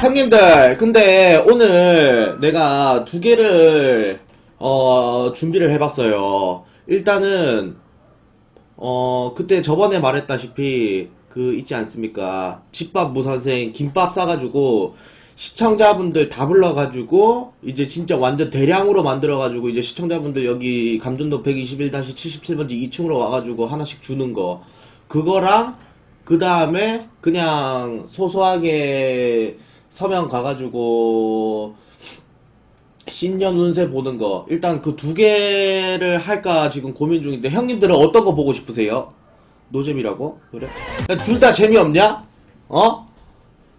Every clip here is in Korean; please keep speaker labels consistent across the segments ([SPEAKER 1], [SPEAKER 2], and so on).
[SPEAKER 1] 형님들, 근데 오늘 내가 두 개를, 어, 준비를 해봤어요. 일단은, 어, 그때 저번에 말했다시피, 그, 있지 않습니까? 집밥 무선생 김밥 싸가지고, 시청자분들 다 불러가지고, 이제 진짜 완전 대량으로 만들어가지고, 이제 시청자분들 여기 감전도 121-77번지 2층으로 와가지고 하나씩 주는 거. 그거랑, 그 다음에 그냥 소소하게 서명 가가지고 신년 운세 보는 거 일단 그 두 개를 할까 지금 고민 중인데 형님들은 어떤 거 보고 싶으세요? 노잼이라고? 그래? 둘 다 재미없냐? 어?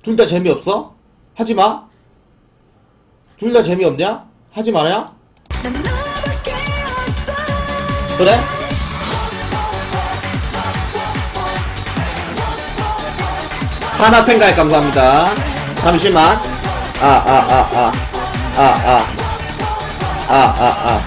[SPEAKER 1] 둘 다 재미없어? 하지 마 둘 다 재미없냐? 하지 마야? 그래? 하나 팬가입 감사합니다. 잠시만. 아, 아, 아, 아. 아, 아. 아, 아, 아.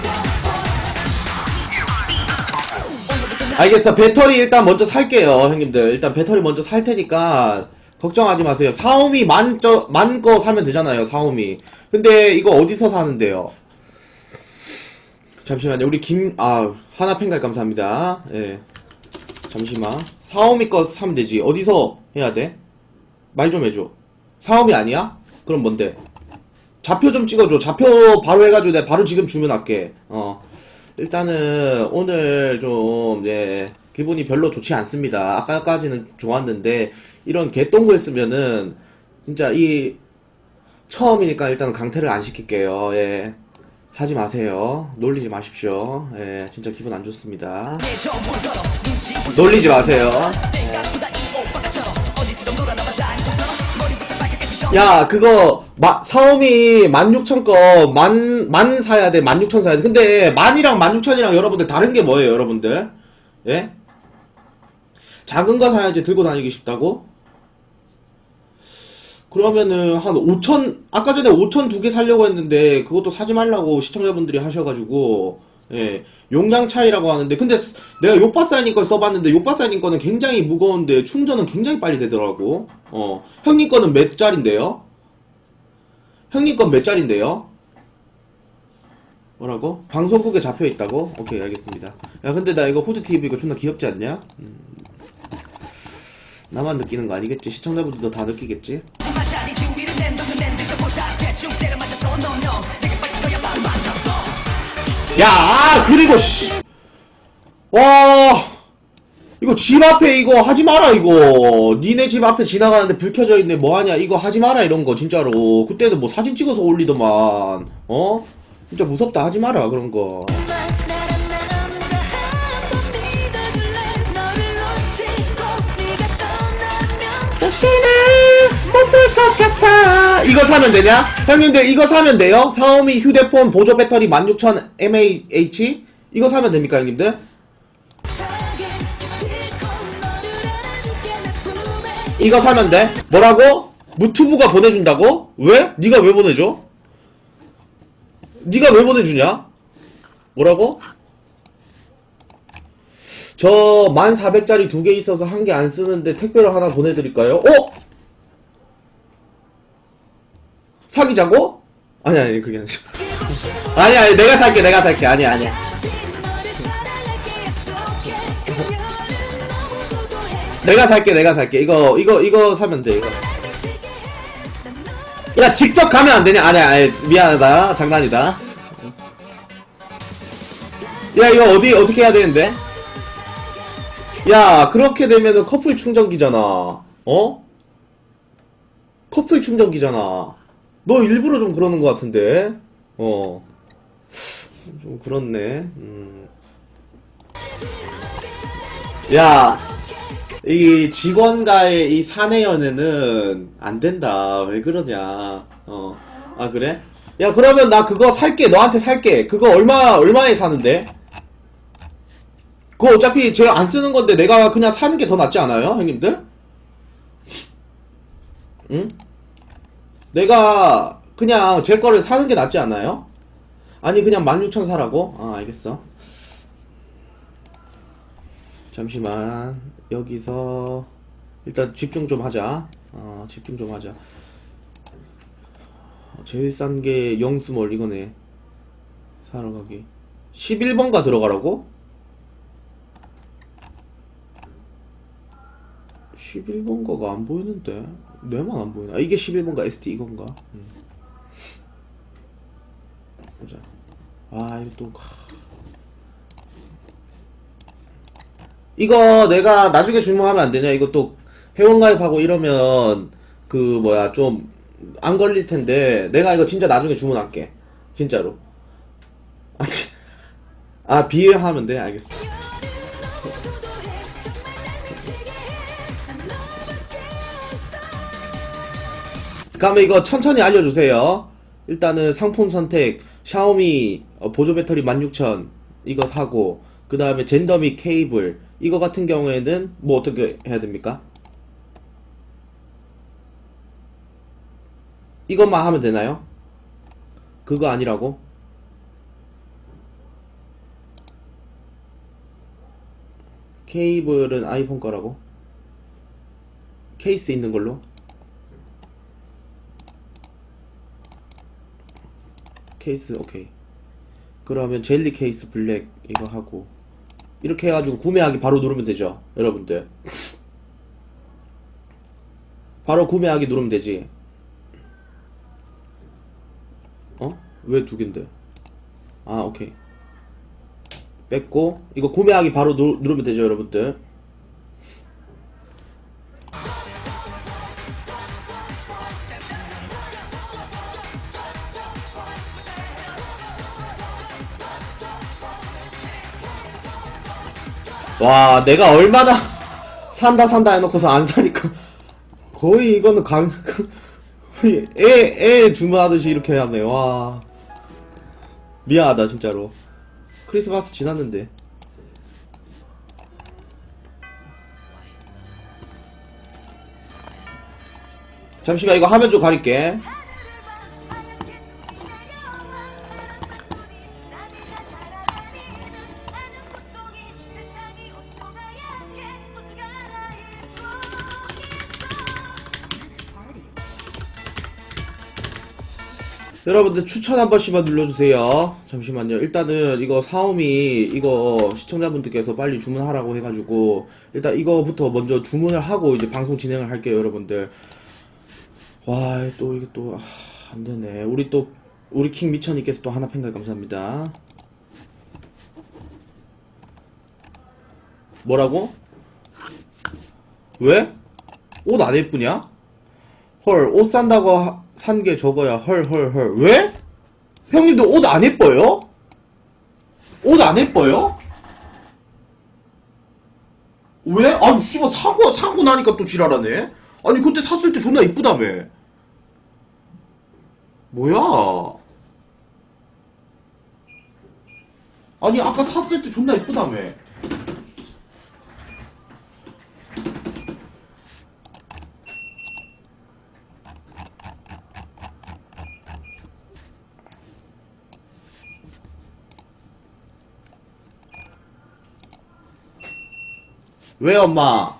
[SPEAKER 1] 알겠어. 배터리 일단 먼저 살게요, 형님들. 일단 배터리 먼저 살 테니까 걱정하지 마세요. 사오미 만 저 만 거 사면 되잖아요, 사오미. 근데 이거 어디서 사는데요? 잠시만요. 우리 김, 아, 하나 팬가입 감사합니다. 예. 잠시만. 사오미 거 사면 되지. 어디서 해야 돼? 말 좀 해줘. 사오미 아니야? 그럼 뭔데? 좌표 좀 찍어줘. 좌표 바로 해가지고 내가 바로 지금 주문할게. 어. 일단은 오늘 좀, 예, 기분이 별로 좋지 않습니다. 아까까지는 좋았는데, 이런 개똥을 쓰면은, 진짜 이, 처음이니까 일단 강퇴를 안 시킬게요. 예. 하지 마세요. 놀리지 마십시오. 예, 진짜 기분 안 좋습니다. 놀리지 마세요. 야, 그거, 마, 사오미 16,000거, 만, 만 사야 돼, 16,000 사야 돼. 근데, 만이랑 16,000이랑 여러분들 다른 게 뭐예요, 여러분들? 예? 작은 거 사야지 들고 다니기 쉽다고? 그러면은, 한 5,000, 아까 전에 5,000두개 사려고 했는데, 그것도 사지 말라고 시청자분들이 하셔가지고, 예, 용량 차이라고 하는데, 근데 스- 내가 요파사이님 걸 써봤는데, 요파사이님 거는 굉장히 무거운데, 충전은 굉장히 빨리 되더라고. 어, 형님 거는 몇 짜린데요? 형님 건 몇 짜린데요? 뭐라고? 방송국에 잡혀 있다고? 오케이, 알겠습니다. 야, 근데 나 이거 후드 TV 이거 존나 귀엽지 않냐? 음. 나만 느끼는 거 아니겠지? 시청자분들도 다 느끼겠지? 야, 아, 그리고 씨. 와. 이거 집 앞에 이거 하지 마라 이거. 니네 집 앞에 지나가는데 불 켜져 있네. 뭐 하냐? 이거 하지 마라 이런 거 진짜로. 그때는 뭐 사진 찍어서 올리더만. 어? 진짜 무섭다 하지 마라 그런 거. 다시는 못 볼 것 같아. 이거 사면 되냐? 형님들 이거 사면 돼요? 사오미 휴대폰 보조 배터리 16,000 mAh? 이거 사면 됩니까 형님들? 이거 사면 돼? 뭐라고? 무튜브가 보내준다고? 왜? 네가 왜 보내줘? 네가 왜 보내주냐? 뭐라고? 저 1400짜리 두 개 있어서 한 개 안 쓰는데 택배로 하나 보내드릴까요? 어? 사귀자고? 아니 아니 그게 아니라 아니 아니 내가 살게 내가 살게 아니 아니 내가 살게 내가 살게 이거 이거 이거 사면 돼 이거 야 직접 가면 안 되냐? 아니 아니 미안하다 장난이다. 야 이거 어디 어떻게 해야 되는데? 야 그렇게 되면은 커플 충전기잖아. 어? 커플 충전기잖아. 너 일부러 좀 그러는 것 같은데. 어. 좀 그렇네. 음. 야, 이 직원과의 이 사내 연애는 안 된다. 왜 그러냐. 어. 아, 그래? 야, 그러면 나 그거 살게. 너한테 살게. 그거 얼마, 얼마에 사는데? 그거 어차피 제가 안 쓰는 건데 내가 그냥 사는 게 더 낫지 않아요? 형님들? 응? 내가 그냥 제 거를 사는 게 낫지 않아요? 아니, 그냥 16,000 사라고? 아, 알겠어. 잠시만 여기서 일단 집중 좀 하자 어 집중 좀 하자 어, 제일 싼 게 영스몰 이거네 사러 가기 11번가 들어가라고? 11번가가 안 보이는데 내만 안 보이나? 아, 이게 11번가 ST 이건가? 음. 보자 아 이거 또 하. 이거 내가 나중에 주문하면 안 되냐? 이거 또 회원가입하고 이러면 그 뭐야 좀 안 걸릴 텐데 내가 이거 진짜 나중에 주문할게 진짜로 아니 아 비하면 돼 알겠어 그러면 이거 천천히 알려주세요 일단은 상품 선택 샤오미 어, 보조 배터리 16,000 이거 사고 그 다음에 젠더 및 케이블 이거 같은 경우에는 뭐 어떻게 해야 됩니까? 이것만 하면 되나요? 그거 아니라고? 케이블은 아이폰 거라고? 케이스 있는 걸로? 케이스 오케이. 그러면 젤리 케이스 블랙 이거 하고. 이렇게 해가지고 구매하기 바로 누르면 되죠 여러분들. 바로 구매하기 누르면 되지. 어? 왜두 갠데? 아 오케이. 뺐고 이거 구매하기 바로 누, 누르면 되죠 여러분들 와 내가 얼마나 산다 산다 해놓고서 안 사니까 거의 이거는 강 거의 애, 애 주문하듯이 이렇게 하네. 와. 미안하다 진짜로. 크리스마스 지났는데. 잠시만 이거 화면 좀 가릴게 여러분들 추천 한 번씩만 눌러주세요. 잠시만요. 일단은 이거 사오미 이거 시청자분들께서 빨리 주문하라고 해가지고 일단 이거부터 먼저 주문을 하고 이제 방송 진행을 할게요, 여러분들. 와, 또 이게 또 아, 안되네. 우리 또 우리 킹 미천이께서 또 하나 팬가 감사합니다. 뭐라고? 왜? 옷 안 예쁘냐? 헐, 옷 산다고 산 게 저거야. 헐, 헐, 헐. 왜? 형님들 옷 안 예뻐요? 옷 안 예뻐요? 왜? 아니, 씨발, 사고, 사고 나니까 또 지랄하네? 아니, 그때 샀을 때 존나 이쁘다며. 뭐야? 아니, 아까 샀을 때 존나 이쁘다며. 왜 엄마?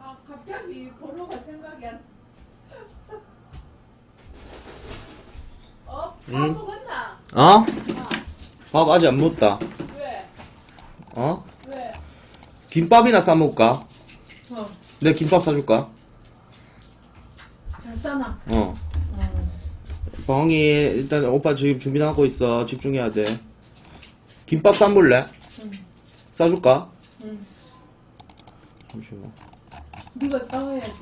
[SPEAKER 2] 아 갑자기 번호가 생각이 안. 어? 밥
[SPEAKER 1] 응?
[SPEAKER 2] 먹었나?
[SPEAKER 1] 어?
[SPEAKER 2] 아,
[SPEAKER 1] 밥 아직 안 먹었다.
[SPEAKER 2] 왜?
[SPEAKER 1] 어?
[SPEAKER 2] 왜?
[SPEAKER 1] 김밥이나 싸 먹을까?
[SPEAKER 2] 어,
[SPEAKER 1] 내 김밥 사줄까? 뻥이 일단 오빠 지금 준비하고 있어. 집중해야 돼. 김밥 싸먹을래?
[SPEAKER 2] 응,
[SPEAKER 1] 싸줄까?
[SPEAKER 2] 응.
[SPEAKER 1] 잠시만.
[SPEAKER 2] 네가 사와야지.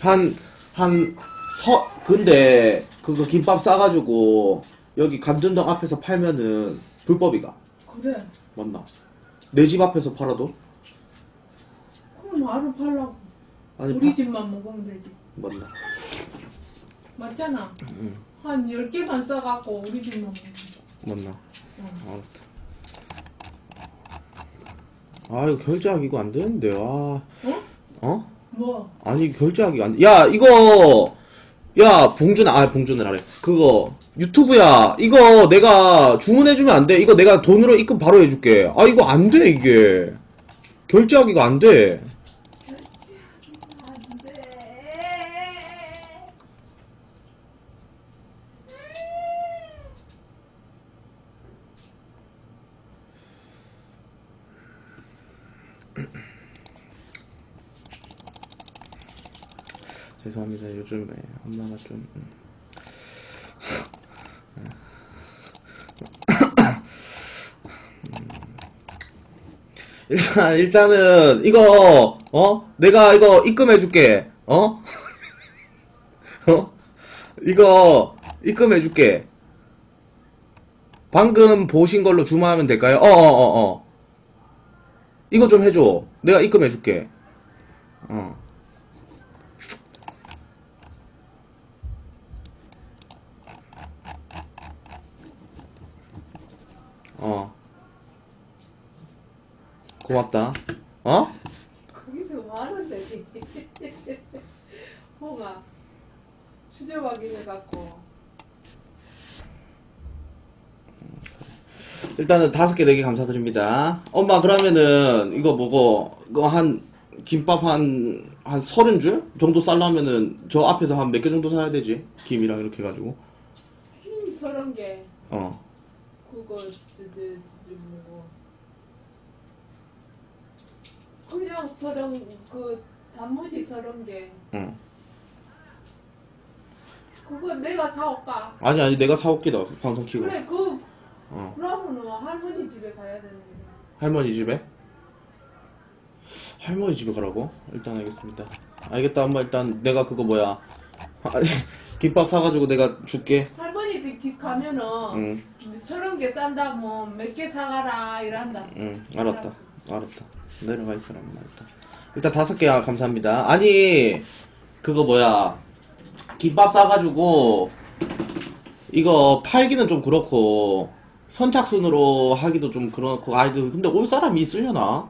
[SPEAKER 1] 한, 한, 서, 근데, 그거 김밥 싸가지고, 여기 감전동 앞에서 팔면은, 불법이가.
[SPEAKER 2] 그래.
[SPEAKER 1] 맞나? 내 집 앞에서 팔아도?
[SPEAKER 2] 그럼 나를 팔라고.
[SPEAKER 1] 아니,
[SPEAKER 2] 우리
[SPEAKER 1] 파-
[SPEAKER 2] 집만 먹으면 되지.
[SPEAKER 1] 맞나?
[SPEAKER 2] 맞잖아.
[SPEAKER 1] 응,
[SPEAKER 2] 한 10개만 싸갖고 우리 집만.
[SPEAKER 1] 맞나?
[SPEAKER 2] 응.
[SPEAKER 1] 아, 이거 결제하기 이거 안 되는데, 아.
[SPEAKER 2] 어?
[SPEAKER 1] 어?
[SPEAKER 2] 뭐?
[SPEAKER 1] 아니 결제하기가 안 돼. 야 이거 야 봉준아 아 봉준을 하래. 그거 유튜브야 이거 내가 주문해주면 안 돼. 이거 내가 돈으로 입금 바로 해줄게. 아 이거 안 돼 이게 결제하기가 안 돼.
[SPEAKER 2] 안 돼.
[SPEAKER 1] 죄송합니다 요즘에 엄마가 좀 음. 일단 일단은 이거 어 내가 이거 입금해줄게 어 어? 이거 입금해줄게. 방금 보신 걸로 주문하면 될까요? 어어어 어, 어. 이거 좀 해줘. 내가 입금해줄게. 어. 어. 고맙다. 어?
[SPEAKER 2] 거기서 뭐 하는데? 홍아 주제 확인해갖고
[SPEAKER 1] 일단은 다섯 개, 네 개 감사드립니다. 엄마, 그러면은, 이거 뭐고, 이거 한, 김밥 한, 한 서른 줄? 정도 쌀라면은, 저 앞에서 한 몇 개 정도 사야 되지? 김이랑 이렇게 해가지고.
[SPEAKER 2] 힘 서른 개
[SPEAKER 1] 어.
[SPEAKER 2] 그거 저, 뭐고 그냥 서른 그 단무지 서른 개
[SPEAKER 1] 응.
[SPEAKER 2] 그거 내가 사올까?
[SPEAKER 1] 아니, 아니, 내가 사올게, 너. 방송 키고.
[SPEAKER 2] 그래 그
[SPEAKER 1] 어.
[SPEAKER 2] 그 러면은 할머니 집에 가야 되는 거야.
[SPEAKER 1] 할머니 집에? 할머니 집에 가라고? 일단 알겠습니다. 알겠다, 엄마. 일단 내가 그거 뭐야. 아니, 김밥 사가지고 내가 줄게.
[SPEAKER 2] 할머니 그 집 가면은
[SPEAKER 1] 응,
[SPEAKER 2] 서른 개 싼다면 몇개 사가라 이란다.
[SPEAKER 1] 응, 알았다. 알았다. 내려가 있어라, 엄마. 일단. 일단 다섯 개 아, 감사합니다. 아니, 그거 뭐야. 김밥 싸가지고, 이거 팔기는 좀 그렇고, 선착순으로 하기도 좀 그렇고, 아이, 근데 올 사람이 있으려나?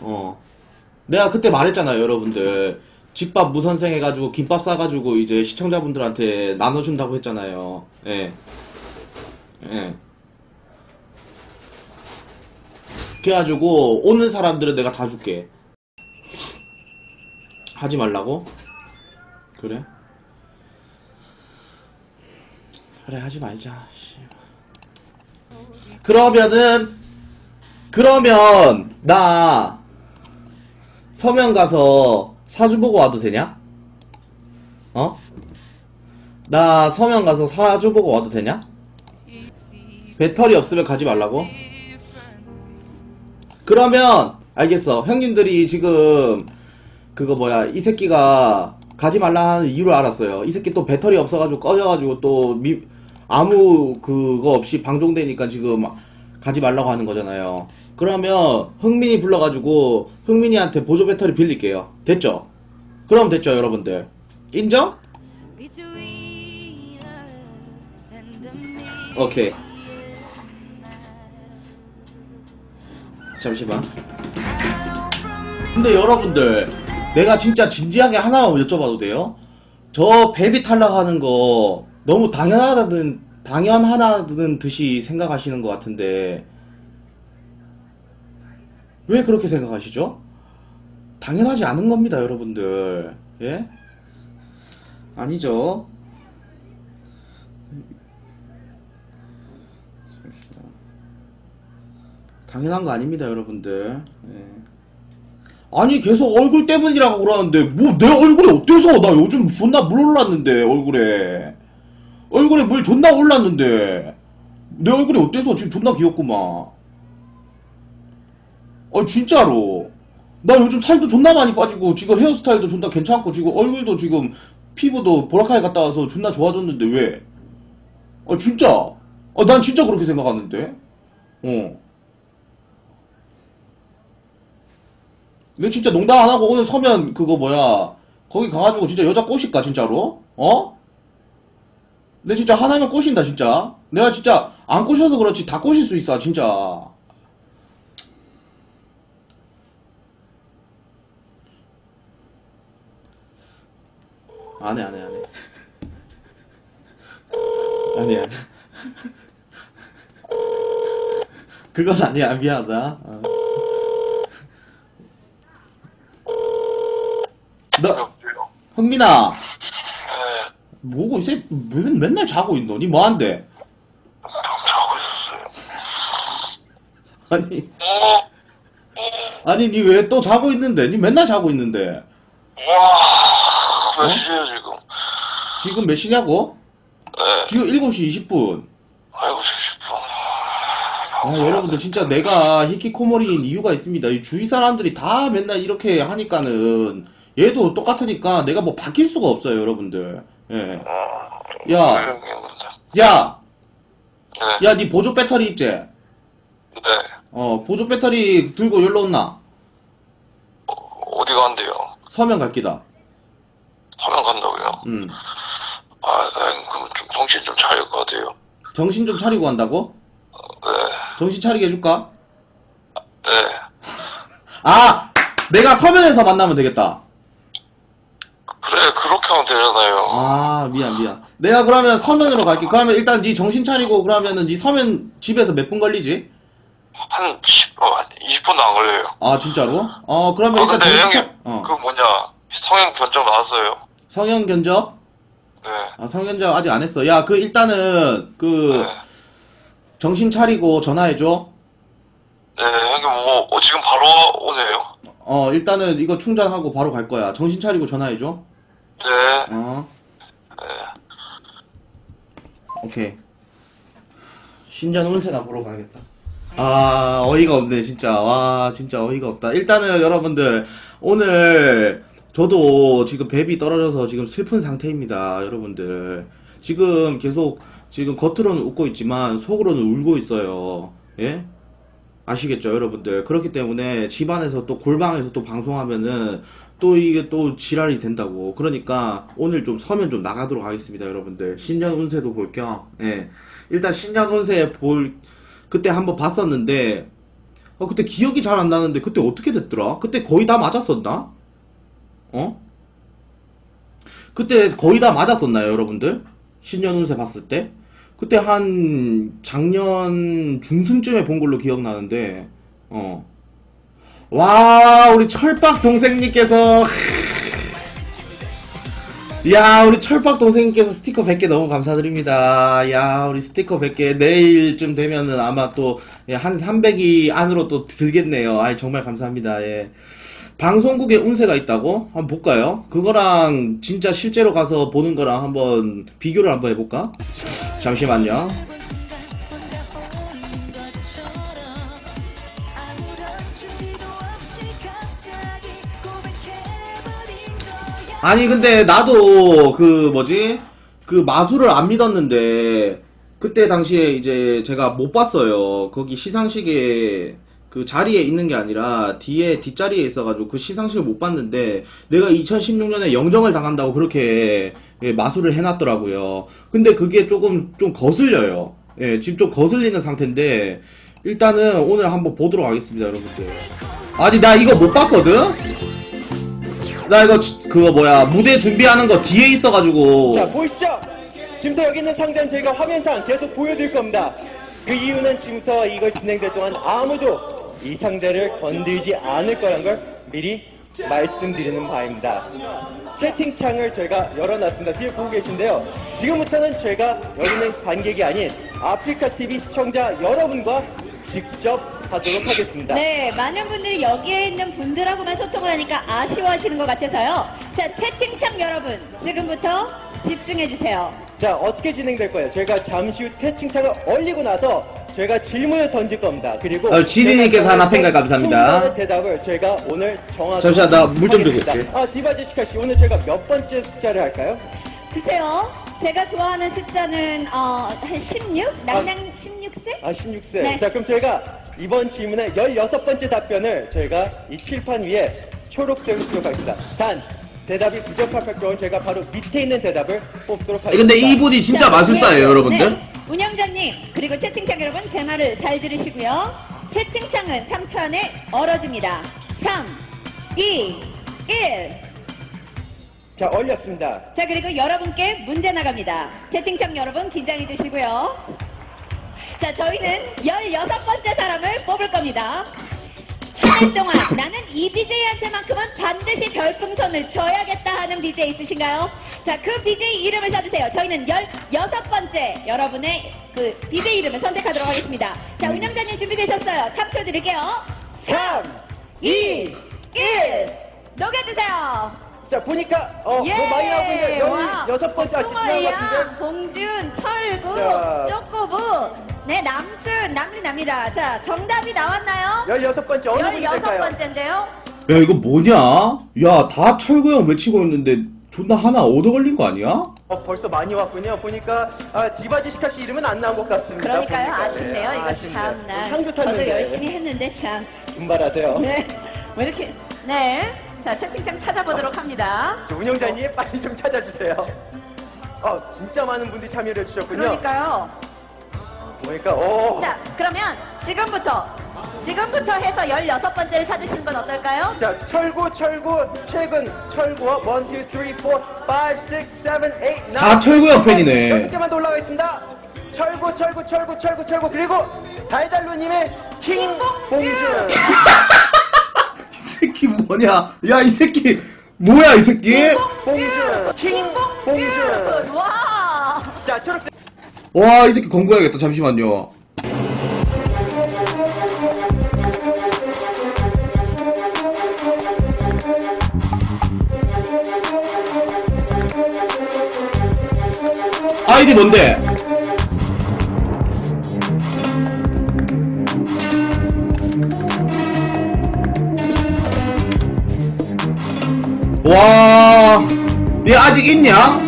[SPEAKER 1] 어. 내가 그때 말했잖아요, 여러분들. 집밥 무선생 해가지고, 김밥 싸가지고, 이제 시청자분들한테 나눠준다고 했잖아요. 예. 예. 그래가지고, 오는 사람들은 내가 다 줄게. 하지 말라고? 그래? 그래 하지 말자. 씨. 그러면은 그러면 나 서면 가서 사주 보고 와도 되냐? 어? 나 서면 가서 사주 보고 와도 되냐? 배터리 없으면 가지 말라고? 그러면 알겠어. 형님들이 지금 그거 뭐야 이 새끼가 가지 말라 하는 이유를 알았어요. 이 새끼 또 배터리 없어가지고 꺼져가지고 또 미, 아무 그거 없이 방종되니까 지금 가지 말라고 하는 거잖아요. 그러면 흥민이 불러가지고 흥민이한테 보조 배터리 빌릴게요. 됐죠? 그럼 됐죠 여러분들. 인정? 오케이. 잠시만. 근데 여러분들, 내가 진짜 진지하게 하나만 여쭤봐도 돼요? 저 벨비 탈락하는 거 너무 당연하다는, 당연하다는 듯이 생각하시는 것 같은데, 왜 그렇게 생각하시죠? 당연하지 않은 겁니다, 여러분들. 예? 아니죠. 당연한 거 아닙니다, 여러분들. 예. 아니, 계속 얼굴 때문이라고 그러는데, 뭐, 내 얼굴이 어때서? 나 요즘 존나 물 올랐는데, 얼굴에. 얼굴에 물 존나 올랐는데. 내 얼굴이 어때서? 지금 존나 귀엽구만. 아, 진짜로. 나 요즘 살도 존나 많이 빠지고, 지금 헤어스타일도 존나 괜찮고, 지금 얼굴도 지금 피부도 보라카이 갔다 와서 존나 좋아졌는데, 왜? 아, 진짜. 아, 난 진짜 그렇게 생각하는데. 어. 내 진짜 농담 안 하고 오늘 서면 그거 뭐야 거기 가가지고 진짜 여자 꼬실까 진짜로? 어? 내 진짜 하나면 꼬신다 진짜. 내가 진짜 안 꼬셔서 그렇지 다 꼬실 수 있어 진짜. 안해 안해 안해. 아니야 그건 아니야 미안하다. 어. 너? 흥민아.
[SPEAKER 3] 네,
[SPEAKER 1] 뭐고 이새 맨, 맨날 자고 있노 니 뭐한대
[SPEAKER 3] 방금 자고 있었어요.
[SPEAKER 1] 아니
[SPEAKER 3] 어?
[SPEAKER 1] 아니 니 왜 또 자고 있는데 니 맨날 자고 있는데
[SPEAKER 3] 와, 몇
[SPEAKER 1] 어?
[SPEAKER 3] 시에요, 지금?
[SPEAKER 1] 지금 몇 시냐고?
[SPEAKER 3] 네,
[SPEAKER 1] 지금 7시 20분
[SPEAKER 3] 아이고, 10분.
[SPEAKER 1] 아, 여러분들 진짜 내가 히키코모리인 이유가 있습니다. 이 주위 사람들이 다 맨날 이렇게 하니까는 얘도 똑같으니까 내가 뭐 바뀔 수가 없어요, 여러분들. 예.
[SPEAKER 3] 어,
[SPEAKER 1] 야. 야,
[SPEAKER 3] 네,
[SPEAKER 1] 야, 니 보조 배터리 있지?
[SPEAKER 3] 네.
[SPEAKER 1] 어, 보조 배터리 들고 열로 온나?
[SPEAKER 3] 어, 어디 간대요?
[SPEAKER 1] 서면 갈기다.
[SPEAKER 3] 서면 간다고요?
[SPEAKER 1] 음.
[SPEAKER 3] 아, 네, 그럼 좀 정신 좀 차릴 것 같아요.
[SPEAKER 1] 정신 좀 차리고 간다고?
[SPEAKER 3] 네,
[SPEAKER 1] 정신 차리게 해줄까?
[SPEAKER 3] 네.
[SPEAKER 1] 아! 내가 서면에서 만나면 되겠다.
[SPEAKER 3] 그래, 그렇게 하면 되잖아요.
[SPEAKER 1] 아, 미안, 미안. 내가 그러면 서면으로 갈게. 그러면 일단 니 정신 차리고 그러면은 니 서면 집에서 몇 분 걸리지?
[SPEAKER 3] 한 10, 어, 한 20분도 안 걸려요.
[SPEAKER 1] 아 진짜로? 어 그러면
[SPEAKER 3] 아,
[SPEAKER 1] 일단
[SPEAKER 3] 근데
[SPEAKER 1] 정신 차... 어.
[SPEAKER 3] 그 뭐냐, 성형 견적 나왔어요.
[SPEAKER 1] 성형 견적?
[SPEAKER 3] 네,
[SPEAKER 1] 아 성형 견적 아직 안 했어 야 그 일단은 그
[SPEAKER 3] 네.
[SPEAKER 1] 정신 차리고 전화해줘
[SPEAKER 3] 네, 형님, 뭐, 어, 지금 바로 오세요?
[SPEAKER 1] 어 일단은 이거 충전하고 바로 갈 거야 정신 차리고 전화해줘
[SPEAKER 3] 네,
[SPEAKER 1] 어?
[SPEAKER 3] 네.
[SPEAKER 1] 오케이. 신전 운세나 보러 가야겠다. 아 어이가 없네 진짜. 와 진짜 어이가 없다. 일단은 여러분들 오늘 저도 지금 배 떨어져서 지금 슬픈 상태입니다 여러분들. 지금 계속 지금 겉으로는 웃고 있지만 속으로는 울고 있어요. 예? 아시겠죠 여러분들? 그렇기 때문에 집안에서 또 골방에서 또 방송하면은 또 이게 또 지랄이 된다고. 그러니까 오늘 좀 서면 좀 나가도록 하겠습니다 여러분들. 신년 운세도 볼겸 예. 일단 신년 운세 볼 그때 한번 봤었는데 어 그때 기억이 잘 안 나는데 그때 어떻게 됐더라? 그때 거의 다 맞았었나? 어? 그때 거의 다 맞았었나요 여러분들? 신년 운세 봤을 때? 그때 한 작년 중순쯤에 본 걸로 기억나는데 어 와, 우리 철박 동생님께서. 야, 우리 철박 동생님께서 스티커 100개 너무 감사드립니다. 야, 우리 스티커 100개 내일쯤 되면은 아마 또, 예, 한 300이 안으로 또 들겠네요. 아이, 정말 감사합니다. 예. 방송국에 운세가 있다고? 한번 볼까요? 그거랑 진짜 실제로 가서 보는 거랑 한번 비교를 한번 해볼까? 잠시만요. 아니 근데 나도 그 뭐지? 그 마술을 안 믿었는데 그때 당시에 이제 제가 못 봤어요. 거기 시상식에 그 자리에 있는 게 아니라 뒤에 뒷자리에 있어가지고 그 시상식을 못 봤는데 내가 2016년에 영정을 당한다고 그렇게 예, 마술을 해놨더라고요. 근데 그게 조금 좀 거슬려요. 예 지금 좀 거슬리는 상태인데 일단은 오늘 한번 보도록 하겠습니다 여러분들. 아니 나 이거 못 봤거든 나 이거 지- 그거 뭐야 무대 준비하는 거 뒤에 있어가지고
[SPEAKER 4] 자 보이시죠? 지금부터 여기 있는 상자는 저희가 화면상 계속 보여드릴 겁니다. 그 이유는 지금부터 이걸 진행될 동안 아무도 이 상자를 건들지 않을 거란 걸 미리 말씀드리는 바입니다. 채팅창을 저희가 열어놨습니다. 뒤에 보고 계신데요. 지금부터는 저희가 여기는 관객이 아닌 아프리카 TV 시청자 여러분과 직접 하도록 하겠습니다.
[SPEAKER 5] 네, 많은 분들이 여기에 있는 분들하고만 소통을 하니까 아쉬워하시는 것 같아서요. 자, 채팅창 여러분, 지금부터 집중해주세요.
[SPEAKER 4] 자 어떻게 진행될 거예요? 저희가 잠시 후 채팅창을 얼리고 나서 저희가 질문을 던질 겁니다. 그리고
[SPEAKER 1] 어, 지린이께서
[SPEAKER 4] 제가
[SPEAKER 1] 하나 팬가 감사합니다.
[SPEAKER 4] 대답을 저희가 오늘 정하도록
[SPEAKER 1] 잠시만, 나물좀 들고
[SPEAKER 4] 하겠습니다.
[SPEAKER 1] 올게.
[SPEAKER 4] 아 디바제시카 씨 오늘 저희가 몇 번째 숫자를 할까요?
[SPEAKER 5] 글쎄요, 제가 좋아하는 숫자는, 어, 한 16? 낭낭 16세?
[SPEAKER 4] 아 16세.
[SPEAKER 5] 네.
[SPEAKER 4] 자 그럼 저희가 이번 질문에 16번째 답변을 저희가 이 칠판 위에 초록색으로 쓰도록 하겠습니다. 단 대답이 부적합할 경우는 제가 바로 밑에 있는 대답을 뽑도록 하겠습니다.
[SPEAKER 1] 근데 이분이 진짜
[SPEAKER 5] 자,
[SPEAKER 1] 마술사예요
[SPEAKER 5] 네,
[SPEAKER 1] 여러분들
[SPEAKER 5] 네. 운영자님, 그리고 채팅창 여러분, 제 말을 잘 들으시고요. 채팅창은 3초 안에 얼어집니다. 3, 2, 1.
[SPEAKER 4] 자, 올렸습니다.
[SPEAKER 5] 자, 그리고 여러분께 문제 나갑니다. 채팅창 여러분 긴장해 주시고요. 자, 저희는 16번째 사람을 뽑을 겁니다. 한달 동안 나는 이 BJ한테만큼은 반드시 별풍선을 줘야겠다 하는 BJ 있으신가요? 자, 그 BJ 이름을 써주세요. 저희는 16번째 여러분의 그 BJ 이름을 선택하도록 하겠습니다. 자, 운영자님 준비되셨어요. 3초 드릴게요.
[SPEAKER 4] 3, 2,
[SPEAKER 5] 1. 녹여주세요.
[SPEAKER 4] 자, 보니까, 어,
[SPEAKER 5] 예!
[SPEAKER 4] 뭐 많이 나오는데,
[SPEAKER 5] 와.
[SPEAKER 4] 16번째 아직 지나간 것 같은데.
[SPEAKER 5] 봉준, 철구,
[SPEAKER 4] 자.
[SPEAKER 5] 쪼꼬부, 네, 남순, 남리 납니다. 자, 정답이 나왔나요?
[SPEAKER 4] 16번째 어느 분이 될까요?
[SPEAKER 5] 16번째인데요.
[SPEAKER 1] 야 이거 뭐냐? 야 다 철구 형 외치고 있는데 존나 하나 얻어 걸린 거 아니야?
[SPEAKER 4] 어, 벌써 많이 왔군요. 보니까 아, 디바지 시카 씨 이름은 안 나온 것 같습니다.
[SPEAKER 5] 그러니까요.
[SPEAKER 4] 보니까.
[SPEAKER 5] 아쉽네요.
[SPEAKER 4] 네,
[SPEAKER 5] 이거
[SPEAKER 4] 아쉽네요.
[SPEAKER 5] 참나.
[SPEAKER 4] 상도
[SPEAKER 5] 저도
[SPEAKER 4] 탔는데.
[SPEAKER 5] 열심히 했는데 참.
[SPEAKER 4] 분발하세요.
[SPEAKER 5] 네. 뭐 이렇게. 네. 자, 채팅창 찾아보도록 합니다.
[SPEAKER 4] 저 운영자님 빨리 좀 찾아주세요. 어, 진짜 많은 분들이 참여를 해주셨군요.
[SPEAKER 5] 그러니까요.
[SPEAKER 4] 보니까 오.
[SPEAKER 5] 자, 그러면 지금부터, 지금부터 해서 16번째를 찾으시는 건 어떨까요?
[SPEAKER 4] 자, 철구, 철구, 최근 철구와 1, 2, 3, 4, 5, 6, 7, 8, 9.
[SPEAKER 1] 다 철구 형 팬이네.
[SPEAKER 4] 10개만 더 올라가 있습니다. 철구, 철구, 철구, 철구, 철구. 그리고 달달루님의 킹봉준.
[SPEAKER 1] 이 새끼 뭐냐? 야 이 새끼 뭐야 이 새끼?
[SPEAKER 4] 봉준. 킹봉준.
[SPEAKER 5] 와!
[SPEAKER 4] 자, 초록색.
[SPEAKER 1] 와 이 새끼 공부해야겠다 잠시만요. 아이디 뭔데? 와, 얘 아직 있냐?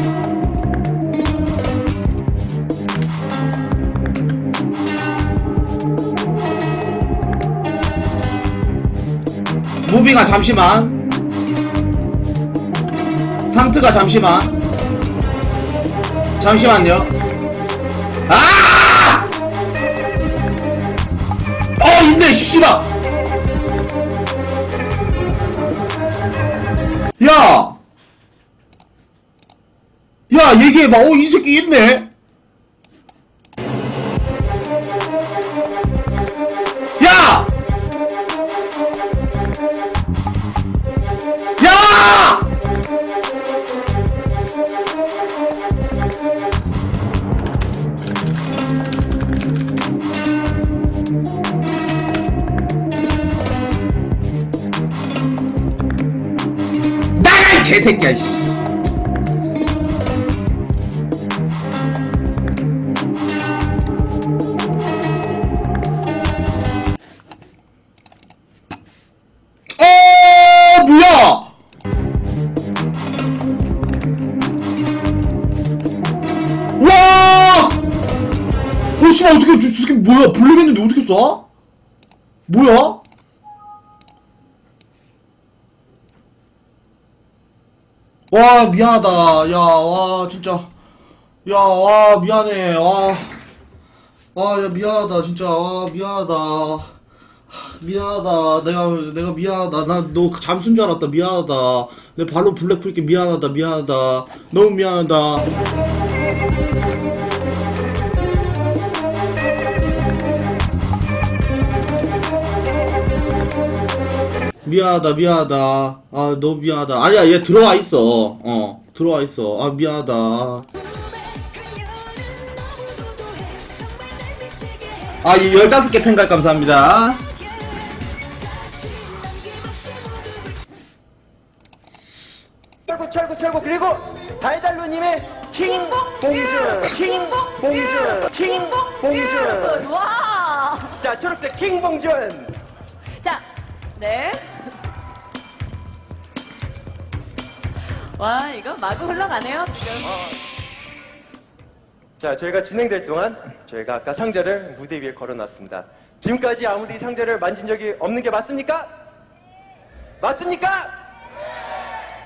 [SPEAKER 1] 무빙아 잠시만 상트가 잠시만 잠시만요 아! 어 있네 씨발 야! 야 얘기해봐 어 이 새끼 있네 쏴? 뭐야? 와, 미안하다. 야, 와, 진짜. 야, 와, 미안해. 와. 와, 야, 미안하다. 진짜. 와, 미안하다. 미안하다. 내가, 내가 미안하다. 나 너 잠수인 줄 알았다. 미안하다. 내 발로 블랙 풀게 미안하다. 미안하다. 너무 미안하다. 미안하다, 미안하다. 아, 너무 미안하다. 아니야, 얘 들어와 있어. 어, 들어와 있어. 아, 미안하다. 아, 이 15개 팬갈 감사합니다.
[SPEAKER 4] 철구, 철구, 철구. 그리고 달달루님의 킹봉준. 킹봉준. 킹봉준.
[SPEAKER 5] 와!
[SPEAKER 4] 자, 초록색 킹봉준.
[SPEAKER 5] 자, 네. 와, 이거 마구 흘러가네요, 지금.
[SPEAKER 4] 자, 저희가 진행될 동안 저희가 아까 상자를 무대 위에 걸어놨습니다. 지금까지 아무도 이 상자를 만진 적이 없는 게 맞습니까? 맞습니까?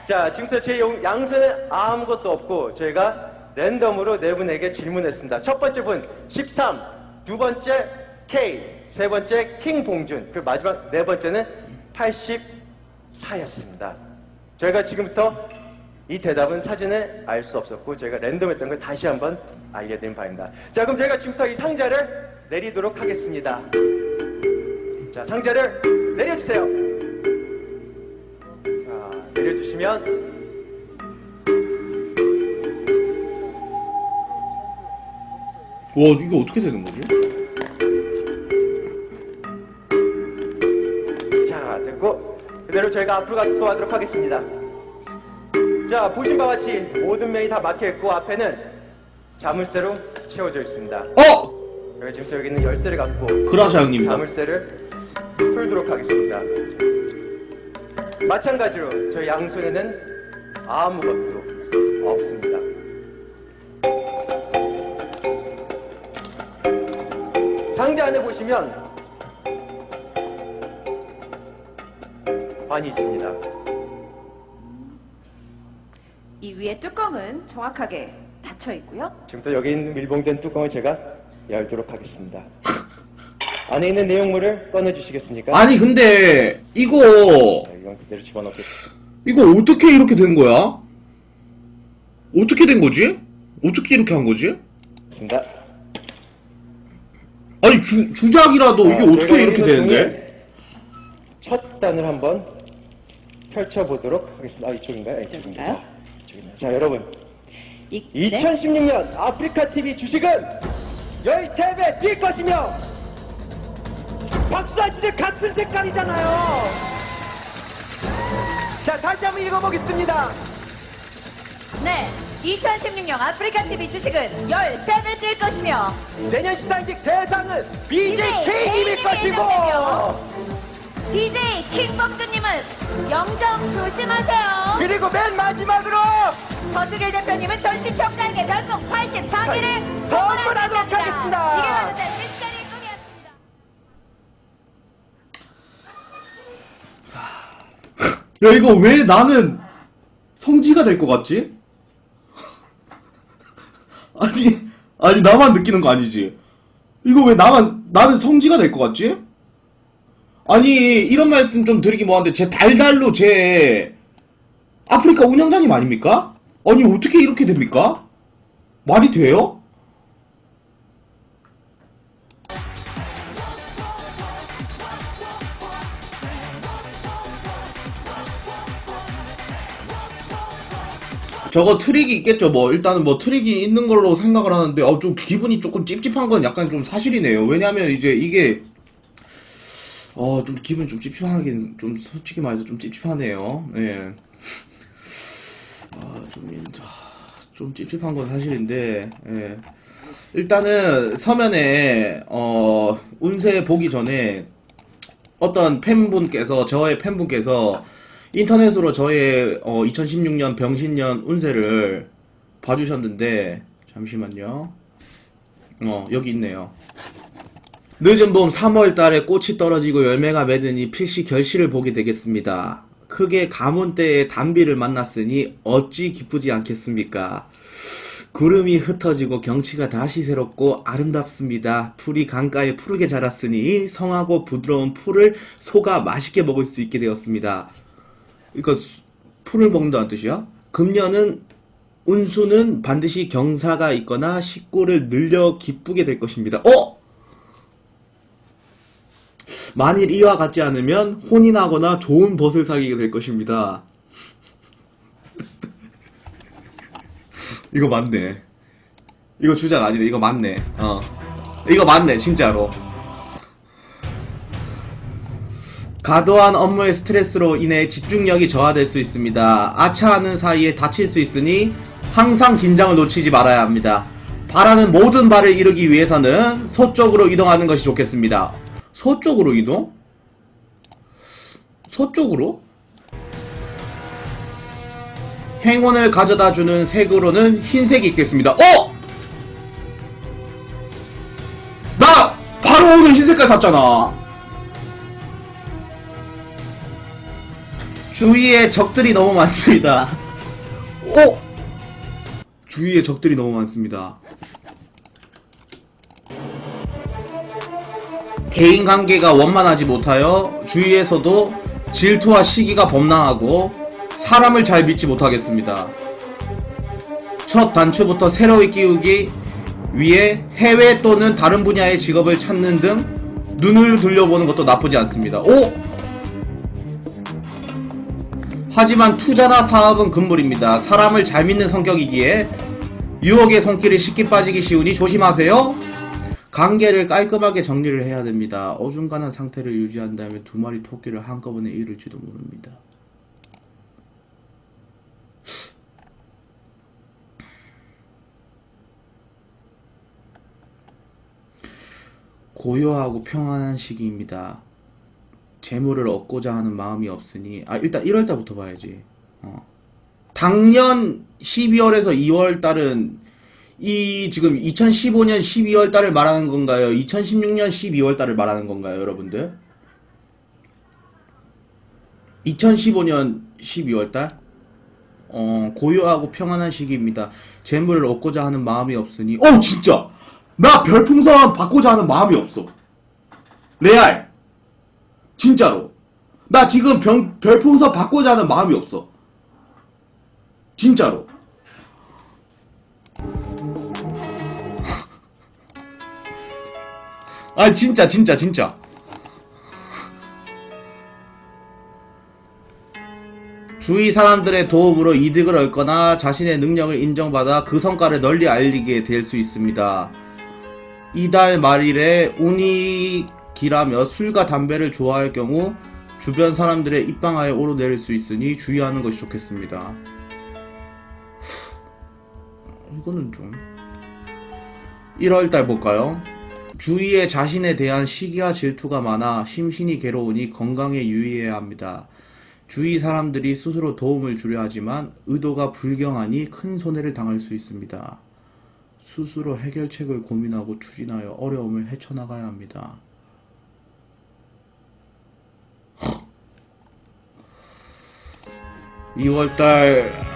[SPEAKER 4] 자, 지금부터 제 용- 양손에 아무것도 없고 저희가 랜덤으로 네 분에게 질문했습니다. 첫 번째 분 13, 두 번째 K, 세 번째 킹봉준, 그 마지막 네 번째는 84였습니다. 저희가 지금부터 이 대답은 사전에 알 수 없었고 저희가 랜덤했던 걸 다시 한번 알려드린 바입니다. 자, 그럼 저희가 지금부터 이 상자를 내리도록 하겠습니다. 자, 상자를 내려주세요. 자, 내려주시면
[SPEAKER 1] 와 이게 어떻게 되는 거지?
[SPEAKER 4] 그대로 저희가 앞으로 가도록 하겠습니다. 자, 보신 바와 같이 모든 면이 다 막혀 있고 앞에는 자물쇠로 채워져 있습니다.
[SPEAKER 1] 어!
[SPEAKER 4] 저희가 지금 여기 있는 열쇠를 갖고
[SPEAKER 1] 그라샤 형님이다.
[SPEAKER 4] 자물쇠를 풀도록 하겠습니다. 마찬가지로 저희 양손에는 아무것도 없습니다. 상자 안에 보시면 관이 있습니다.
[SPEAKER 5] 이 위에 뚜껑은 정확하게 닫혀 있고요.
[SPEAKER 4] 지금부터 여기 있는 밀봉된 뚜껑을 제가 열도록 하겠습니다. 안에 있는 내용물을 꺼내주시겠습니까?
[SPEAKER 1] 아니 근데 이거
[SPEAKER 4] 자, 이건 그대로 집어넣겠습니다.
[SPEAKER 1] 이거 어떻게 이렇게 된 거야? 어떻게 된 거지? 어떻게 이렇게 한 거지? 아니 주, 주작이라도 이게
[SPEAKER 4] 자,
[SPEAKER 1] 어떻게
[SPEAKER 4] 저희가
[SPEAKER 1] 이렇게 되는데?
[SPEAKER 4] 첫 단을 한번 펼쳐보도록 하겠습니다. 아, 이쪽인가요? 아, 이쪽인가요? 자, 이쪽입니다. 자, 여러분.
[SPEAKER 5] 이, 네.
[SPEAKER 4] 2016년 아프리카 TV 주식은 13배 뛸 것이며 진짜 같은 색깔이잖아요. 자, 다시 한번 읽어보겠습니다.
[SPEAKER 5] 네. 2016년 아프리카 TV 주식은 13배 뛸 것이며
[SPEAKER 4] 내년 시상식 대상은 BJ
[SPEAKER 5] BJ
[SPEAKER 4] K님일 것이고
[SPEAKER 5] 예정되며 킹범주님은 영정 조심하세요.
[SPEAKER 4] 그리고 맨 마지막으로
[SPEAKER 5] 서주길 대표님은 전 시청자에게 별풍 84개를
[SPEAKER 4] 선물하도록 하겠습니다.
[SPEAKER 5] 이게 바로 제 미스터리 꿈이었습니다.
[SPEAKER 1] 야 이거 왜 나는 성지가 될 것 같지? 아니 아니 나만 느끼는 거 아니지? 이거 왜 나만 나는 성지가 될 것 같지? 아니 이런 말씀 좀 드리기 뭐한데 제 달달로 제 아프리카 운영자님 아닙니까? 아니 어떻게 이렇게 됩니까? 말이 돼요? 저거 트릭이 있겠죠. 뭐 일단은 뭐 트릭이 있는 걸로 생각을 하는데 어 좀 기분이 조금 찝찝한 건 약간 좀 사실이네요. 왜냐하면 이제 이게 어 좀 기분 좀 찝찝하긴 좀 솔직히 말해서 좀 찝찝하네요. 예. 아 좀 좀 찝찝한 건 사실인데 예. 일단은 서면에 어 운세 보기 전에 어떤 팬분께서 저의 팬분께서 인터넷으로 저의 어, 2016년 병신년 운세를 봐주셨는데 잠시만요. 어 여기 있네요. 늦은 봄 3월 달에 꽃이 떨어지고 열매가 맺으니 필시 결실을 보게 되겠습니다. 크게 가문 때의 단비를 만났으니 어찌 기쁘지 않겠습니까? 구름이 흩어지고 경치가 다시 새롭고 아름답습니다. 풀이 강가에 푸르게 자랐으니 성하고 부드러운 풀을 소가 맛있게 먹을 수 있게 되었습니다. 수- 풀을 먹는다는 뜻이야? 금년은 운수는 반드시 경사가 있거나 식구를 늘려 기쁘게 될 것입니다. 어? 만일 이와 같지 않으면 혼인하거나 좋은 벗을 사귀게 될 것입니다. 이거 맞네. 이거 주작 아니네. 이거 맞네. 어. 이거 맞네, 진짜로. 과도한 업무의 스트레스로 인해 집중력이 저하될 수 있습니다. 아차하는 사이에 다칠 수 있으니 항상 긴장을 놓치지 말아야 합니다. 바라는 모든 바를 이루기 위해서는 서쪽으로 이동하는 것이 좋겠습니다. 서쪽으로 이동? 서쪽으로? 행운을 가져다 주는 색으로는 흰색이 있겠습니다. 어! 나 바로 오늘 흰색깔 샀잖아. 주위에 적들이 너무 많습니다. 어? 주위에 적들이 너무 많습니다. 대인 관계가 원만하지 못하여 주위에서도 질투와 시기가 범람하고 사람을 잘 믿지 못하겠습니다. 첫 단추부터 새로이 끼우기 위해 해외 또는 다른 분야의 직업을 찾는 등 눈을 돌려보는 것도 나쁘지 않습니다. 오! 하지만 투자나 사업은 금물입니다. 사람을 잘 믿는 성격이기에 유혹의 손길에 쉽게 빠지기 쉬우니 조심하세요. 관계를 깔끔하게 정리를 해야 됩니다. 어중간한 상태를 유지한다면 두 마리 토끼를 한꺼번에 잃을지도 모릅니다. 고요하고 평안한 시기입니다. 재물을 얻고자 하는 마음이 없으니 아 일단 1월 달부터 봐야지. 어. 당년 12월에서 2월 달은 이 지금 2015년 12월 달을 말하는 건가요? 2016년 12월 달을 말하는 건가요, 여러분들? 2015년 12월 달? 어, 고요하고 평안한 시기입니다. 재물을 얻고자 하는 마음이 없으니 어, 진짜. 나 별풍선 받고자 하는 마음이 없어. 레알. 진짜로. 나 지금 병, 별풍선 받고자 하는 마음이 없어. 진짜로. 아 진짜 진짜 진짜 주위 사람들의 도움으로 이득을 얻거나 자신의 능력을 인정받아 그 성과를 널리 알리게 될 수 있습니다. 이달 말일에 운이 길하며 술과 담배를 좋아할 경우 주변 사람들의 입방아에 오르내릴 수 있으니 주의하는 것이 좋겠습니다. 이거는 좀 1월달 볼까요? 주위에 자신에 대한 시기와 질투가 많아 심신이 괴로우니 건강에 유의해야 합니다. 주위 사람들이 스스로 도움을 주려 하지만 의도가 불경하니 큰 손해를 당할 수 있습니다. 스스로 해결책을 고민하고 추진하여 어려움을 헤쳐나가야 합니다. 2월달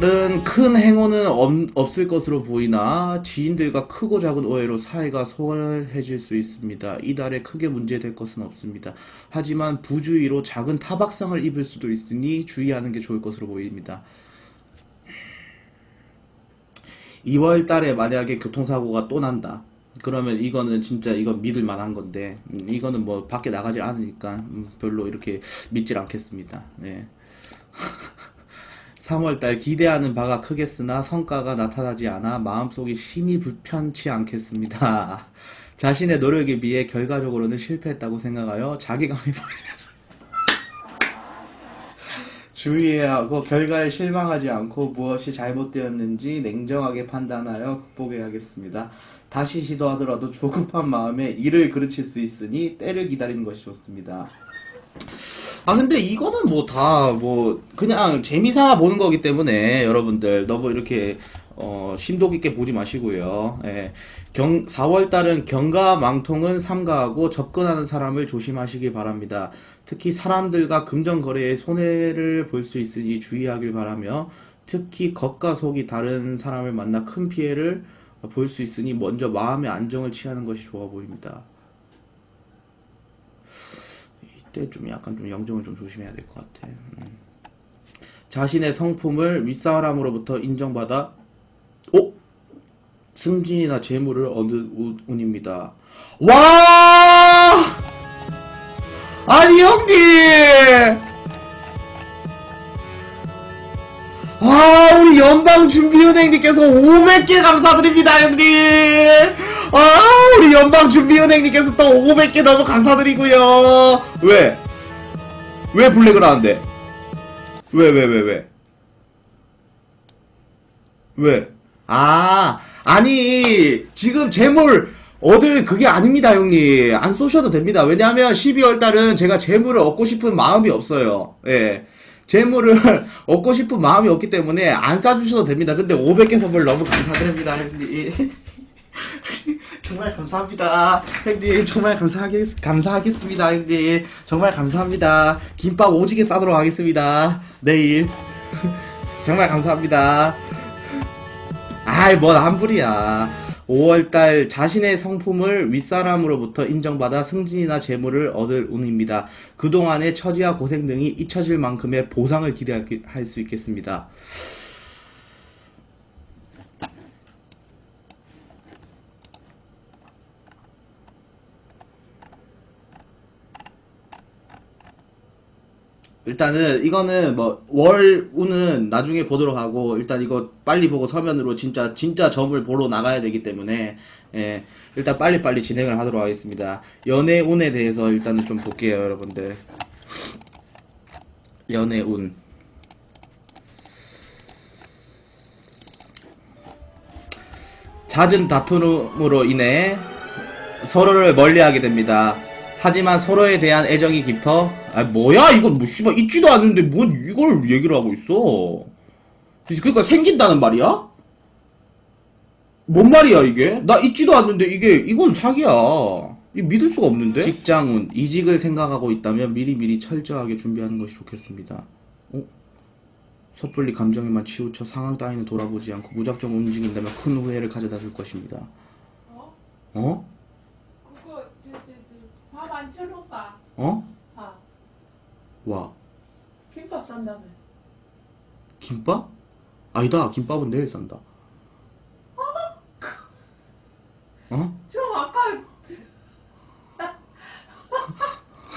[SPEAKER 1] 은큰 행운은 없, 없을 것으로 보이나 지인들과 크고 작은 오해로 사이가 소원해질 수 있습니다. 이달에 크게 문제될 것은 없습니다. 하지만 부주의로 작은 타박상을 입을 수도 있으니 주의하는 게 좋을 것으로 보입니다. 2월 달에 만약에 교통사고가 또 난다. 그러면 이거는 진짜 이건 믿을 만한 건데 음, 이거는 뭐 밖에 나가지 않으니까 음, 별로 이렇게 믿질 않겠습니다. 네. 3월달 기대하는 바가 크겠으나 성과가 나타나지 않아 마음속이 심히 불편치 않겠습니다. 자신의 노력에 비해 결과적으로는 실패했다고 생각하여 자기감이 버리면서 주의해야 하고 결과에 실망하지 않고 무엇이 잘못되었는지 냉정하게 판단하여 극복해야겠습니다. 다시 시도하더라도 조급한 마음에 일을 그르칠 수 있으니 때를 기다리는 것이 좋습니다. 아 근데 이거는 뭐다뭐 그냥 재미삼아 보는 거기 때문에 여러분들 너무 이렇게 어 심도 깊게 보지 마시고요. 예. 경 4월 달은 경과 망통은 삼가하고 접근하는 사람을 조심하시길 바랍니다. 특히 사람들과 금전 거래에 손해를 볼 수 있으니 주의하길 바라며 특히 겉과 속이 다른 사람을 만나 큰 피해를 볼 수 있으니 먼저 마음의 안정을 취하는 것이 좋아 보입니다. 이때 좀 약간 좀 영정을 좀 조심해야 될 것 같아. 음. 자신의 성품을 윗사람으로부터 인정받아, 오! 승진이나 재물을 우- 운입니다. 와! 아니, 형님! 아, 우리 연방준비은행님께서 500개 감사드립니다, 형님! 아, 우리 연방준비은행님께서 또 500개 너무 감사드리고요. 왜? 왜 블랙을 하는데? 왜, 왜, 왜, 왜? 왜? 아, 아니, 지금 재물 얻을 그게 아닙니다, 형님. 안 쏘셔도 됩니다. 왜냐하면 12월 달은 제가 재물을 얻고 싶은 마음이 없어요. 예. 재물을 얻고 싶은 마음이 없기 때문에 안 싸주셔도 됩니다. 근데 500개 선물 너무 감사드립니다, 형님. 정말 감사합니다. 형님, 정말 감사하겠, 감사하겠습니다, 형님. 정말 감사합니다. 김밥 오지게 싸도록 하겠습니다. 내일. 정말 감사합니다. 아이, 뭔 함불이야. 5월달 자신의 성품을 윗사람으로부터 인정받아 승진이나 재물을 얻을 운입니다. 그동안의 처지와 고생 등이 잊혀질 만큼의 보상을 기대할 수 있겠습니다. 일단은 이거는 뭐월 운은 나중에 보도록 하고 일단 이거 빨리 보고 서면으로 진짜 진짜 점을 보러 나가야 되기 때문에 예, 일단 빨리빨리 진행을 하도록 하겠습니다. 연애 운에 대해서 일단은 좀 볼게요, 여러분들. 연애 운. 잦은 다툼으로 인해 서로를 멀리하게 됩니다. 하지만 서로에 대한 애정이 깊어. 아 뭐야 이건 뭐 씨발 있지도 않는데 뭔 이걸 얘기를 하고 있어. 그러니까 생긴다는 말이야? 뭔 말이야 이게? 나 있지도 않는데 이게 이건 사기야. 이 믿을 수가 없는데? 직장운 이직을 생각하고 있다면 미리미리 철저하게 준비하는 것이 좋겠습니다. 어? 섣불리 감정에만 치우쳐 상황 따위는 돌아보지 않고 무작정 움직인다면 큰 후회를 가져다 줄 것입니다.
[SPEAKER 2] 어?
[SPEAKER 1] 어?
[SPEAKER 2] 안 쳐놓을까?
[SPEAKER 1] 어? 밥와
[SPEAKER 2] 김밥 산다며
[SPEAKER 1] 김밥? 아니다 김밥은 내일 산다. 어?
[SPEAKER 2] 저 아까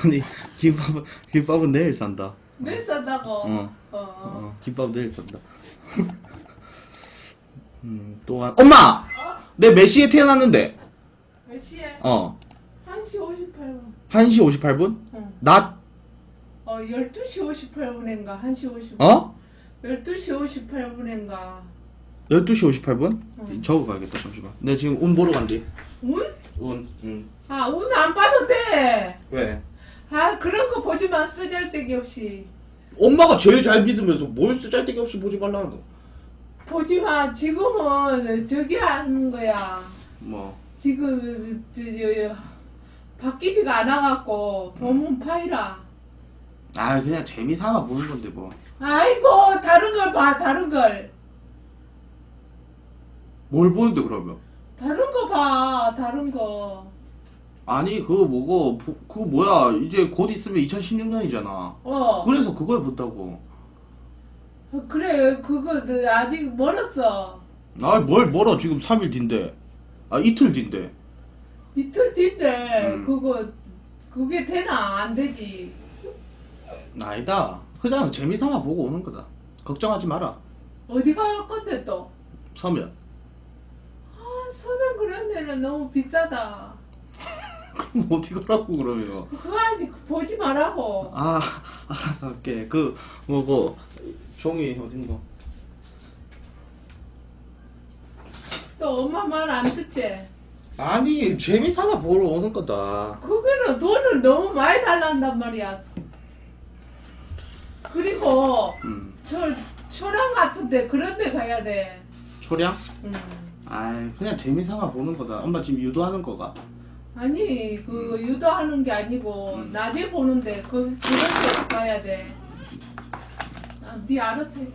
[SPEAKER 1] 아니 김밥은 김밥은 내일 산다.
[SPEAKER 2] 내일 산다고
[SPEAKER 1] 어.
[SPEAKER 2] 어.
[SPEAKER 1] 어, 김밥 내일 산다. 음, 또한 엄마! 내몇 시에 태어났는데?
[SPEAKER 2] 몇 시에?
[SPEAKER 1] 어.
[SPEAKER 2] 1시 58분
[SPEAKER 1] 1시 58분?
[SPEAKER 2] 응.
[SPEAKER 1] 낮?
[SPEAKER 2] 어 12시 58분인가 1시 50분
[SPEAKER 1] 어?
[SPEAKER 2] 12시 58분인가
[SPEAKER 1] 12시 58분?
[SPEAKER 2] 응.
[SPEAKER 1] 적어가야겠다 잠시만. 내가 지금 운 보러 간대.
[SPEAKER 2] 운?
[SPEAKER 1] 운. 응.
[SPEAKER 2] 아 운 안 봐도 돼.
[SPEAKER 1] 왜?
[SPEAKER 2] 아 그런 거 보지 마 쓰잘데기 없이
[SPEAKER 1] 엄마가 제일 잘 믿으면서 뭘 쓰잘데기 없이 보지 말라는 거.
[SPEAKER 2] 보지 마 지금은 저기 하는 거야
[SPEAKER 1] 뭐.
[SPEAKER 2] 지금 저, 저, 저, 바뀌지가 않아갖고 보문 파이라
[SPEAKER 1] 아 그냥 재미삼아 보는 건데 뭐.
[SPEAKER 2] 아이고 다른 걸 봐 다른
[SPEAKER 1] 걸뭘 보는데 그러면?
[SPEAKER 2] 다른 거 봐 다른 거
[SPEAKER 1] 아니 그거 뭐고 보- 그거 뭐야 이제 곧 있으면 2016년이잖아.
[SPEAKER 2] 어.
[SPEAKER 1] 그래서 그걸 본다고.
[SPEAKER 2] 그래 그거 너 아직 멀었어
[SPEAKER 1] 아, 뭘 멀어. 지금 3일 뒤인데. 아, 이틀 뒤인데.
[SPEAKER 2] 이틀 뒤인데
[SPEAKER 1] 음.
[SPEAKER 2] 그거 그게 되나 안 되지
[SPEAKER 1] 아니다. 그냥 재미삼아 보고 오는 거다. 걱정하지 마라.
[SPEAKER 2] 어디 갈 건데 또
[SPEAKER 1] 서면.
[SPEAKER 2] 아, 서면 그런 데는 너무 비싸다.
[SPEAKER 1] 그럼 어디 가라고, 그러면.
[SPEAKER 2] 그거 아직 보지 말라고.
[SPEAKER 1] 아, 알았어, 할게. 그, 뭐고, 종이 어딘가.
[SPEAKER 2] 또 엄마 말 안 듣지?
[SPEAKER 1] 아니, 재미삼아 보러 오는 거다.
[SPEAKER 2] 그거는 돈을 너무 많이 달란단 말이야. 그리고
[SPEAKER 1] 음.
[SPEAKER 2] 저 초랑 같은데 그런 데 가야 돼.
[SPEAKER 1] 초량?
[SPEAKER 2] 음.
[SPEAKER 1] 아이, 그냥 재미삼아 보는 거다. 엄마 지금 유도하는 거가.
[SPEAKER 2] 아니 그 유도하는 게 아니고 낮에 보는데 그 그런 데 가야 돼. 아, 네 알아서 해.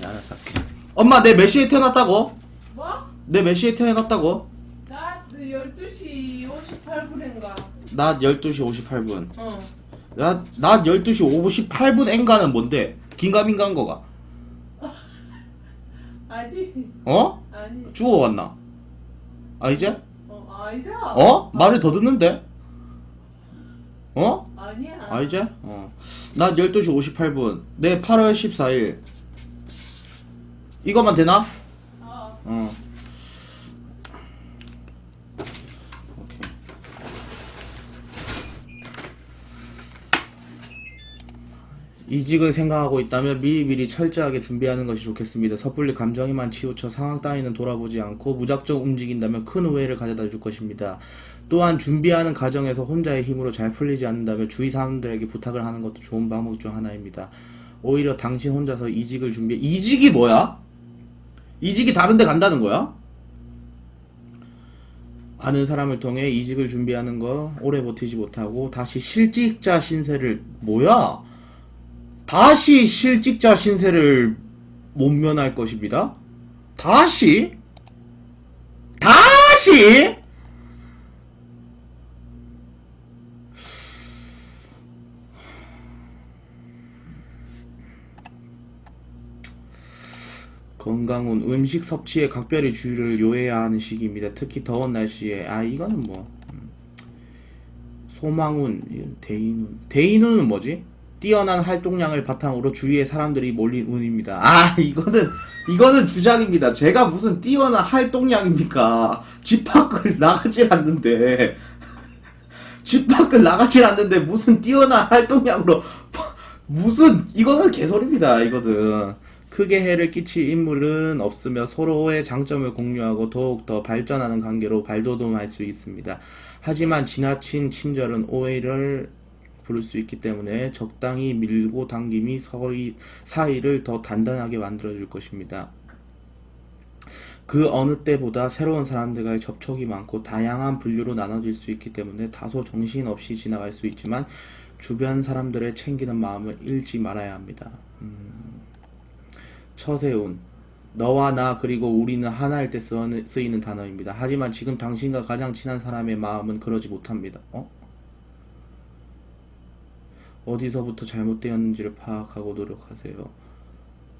[SPEAKER 1] 네, 알았어, 할게. 엄마, 내 몇 시에 태어났다고?
[SPEAKER 2] 뭐?
[SPEAKER 1] 내 몇 시에 태어났다고?
[SPEAKER 2] 나 12시 58분인가.
[SPEAKER 1] 낮 12시 58분.
[SPEAKER 2] 어.
[SPEAKER 1] 낮, 낮 12시 58분 엔가는 뭔데? 긴가민가한 거가.
[SPEAKER 2] 아니
[SPEAKER 1] 어?
[SPEAKER 2] 아니
[SPEAKER 1] 죽어왔나? 아, 이제?
[SPEAKER 2] 어 아니다.
[SPEAKER 1] 어? 말을 더 듣는데? 어?
[SPEAKER 2] 아니야.
[SPEAKER 1] 아, 이제? 어. 낮 12시 58분. 내 8월 14일. 이것만 되나?
[SPEAKER 2] 어.
[SPEAKER 1] 어. 오케이. 이직을 생각하고 있다면 미리미리 철저하게 준비하는 것이 좋겠습니다. 섣불리 감정에만 치우쳐 상황 따위는 돌아보지 않고 무작정 움직인다면 큰 후회를 가져다 줄 것입니다. 또한 준비하는 과정에서 혼자의 힘으로 잘 풀리지 않는다면 주위 사람들에게 부탁을 하는 것도 좋은 방법 중 하나입니다. 오히려 당신 혼자서 이직을 준비, 이직이 뭐야? 이직이 다른 데 간다는 거야? 아는 사람을 통해 이직을 준비하는 거 오래 버티지 못하고 다시 실직자 신세를 뭐야? 다시 실직자 신세를 못 면할 것입니다. 다시 다시? 건강은 음식 섭취에 각별히 주의를 요해야 하는 시기입니다. 특히 더운 날씨에 아 이거는 뭐 음. 소망운, 대인운. 대인운은 뭐지? 뛰어난 활동량을 바탕으로 주위에 사람들이 몰린 운입니다. 아, 이거는, 이거는 주작입니다. 제가 무슨 뛰어난 활동량입니까? 집 밖을 나가질 않는데. 집 밖을 나가질 않는데 무슨 뛰어난 활동량으로. 무슨, 이거는 개소리입니다. 이거는. 크게 해를 끼칠 인물은 없으며 서로의 장점을 공유하고 더욱더 발전하는 관계로 발돋움할 수 있습니다. 하지만 지나친 친절은 오해를 부를 수 있기 때문에 적당히 밀고 당김이 서이, 사이를 더 단단하게 만들어 줄 것입니다. 그 어느 때보다 새로운 사람들과의 접촉이 많고 다양한 분류로 나눠질 수 있기 때문에 다소 정신없이 지나갈 수 있지만 주변 사람들의 챙기는 마음을 잃지 말아야 합니다. 음, 처세운 너와 나 그리고 우리는 하나일 때 쓰이는 단어입니다. 하지만 지금 당신과 가장 친한 사람의 마음은 그러지 못합니다. 어? 어디서부터 잘못되었는지를 파악하고 노력하세요.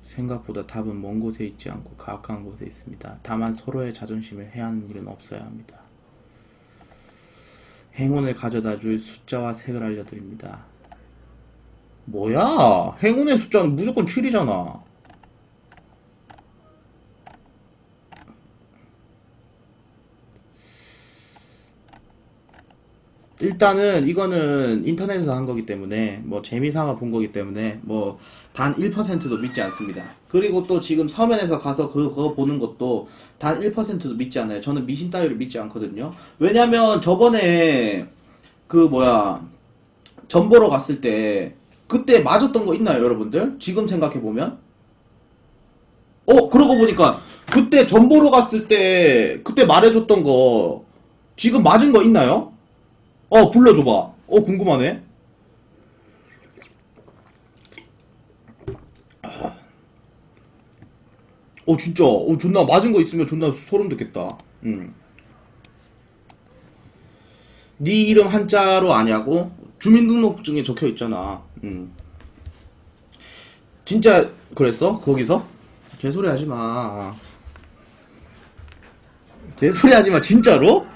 [SPEAKER 1] 생각보다 답은 먼 곳에 있지 않고 가까운 곳에 있습니다. 다만 서로의 자존심을 해하는 일은 없어야 합니다. 행운을 가져다 줄 숫자와 색을 알려드립니다. 뭐야? 행운의 숫자는 무조건 7이잖아. 일단은 이거는 인터넷에서 한 거기 때문에 뭐 재미삼아 본 거기 때문에 뭐 단 1%도 믿지 않습니다. 그리고 또 지금 서면에서 가서 그- 그거 보는 것도 단 1%도 믿지 않아요. 저는 미신 따위를 믿지 않거든요. 왜냐면 저번에 그 뭐야 전 보러 갔을 때 그때 맞았던 거 있나요, 여러분들? 지금 생각해 보면 어 그러고 보니까 그때 전 보러 갔을 때 그때 말해줬던 거 지금 맞은 거 있나요? 어, 불러줘봐. 어, 궁금하네. 어, 진짜. 어, 존나 맞은 거 있으면 존나 소름 돋겠다. 음. 네 이름 한자로 아냐고? 주민등록증에 적혀 있잖아. 음. 진짜 그랬어? 거기서? 개소리 하지 마. 개소리 하지 마, 진짜로?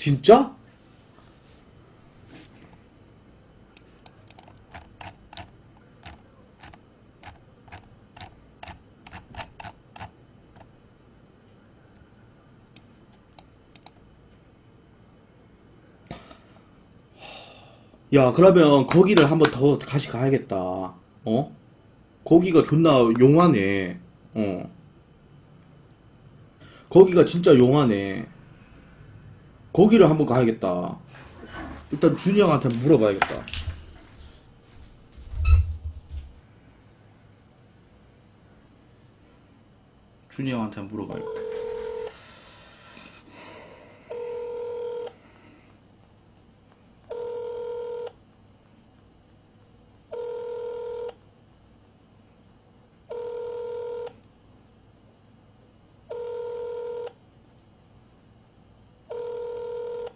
[SPEAKER 1] 진짜? 야, 그러면 거기를 한번 더 다시 가야겠다. 어? 거기가 존나 용하네. 어. 거기가 진짜 용하네. 거기를 한번 가야겠다. 일단 준이 형한테 물어봐야겠다. 준이 형한테 물어봐야겠다.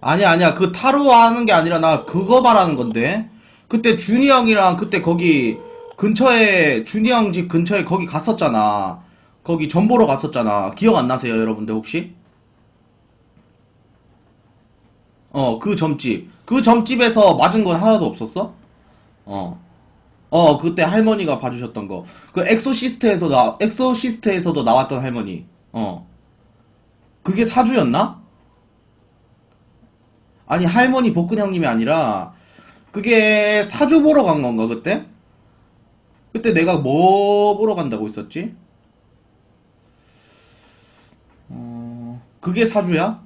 [SPEAKER 1] 아니야, 아니야. 그 타로 하는 게 아니라 나 그거 말하는 건데. 그때 준이 형이랑 그때 거기 근처에, 준이 형 집 근처에 거기 갔었잖아. 거기 전 보러 갔었잖아. 기억 안 나세요, 여러분들 혹시? 어, 그 점집. 그 점집에서 맞은 건 하나도 없었어? 어. 어, 그때 할머니가 봐주셨던 거. 그 엑소시스트에서 나, 엑소시스트에서도 나왔던 할머니. 어. 그게 사주였나? 아니 할머니 복근 형님이 아니라 그게 사주 보러 간 건가 그때? 그때 내가 뭐 보러 간다고 했었지? 어 그게 사주야?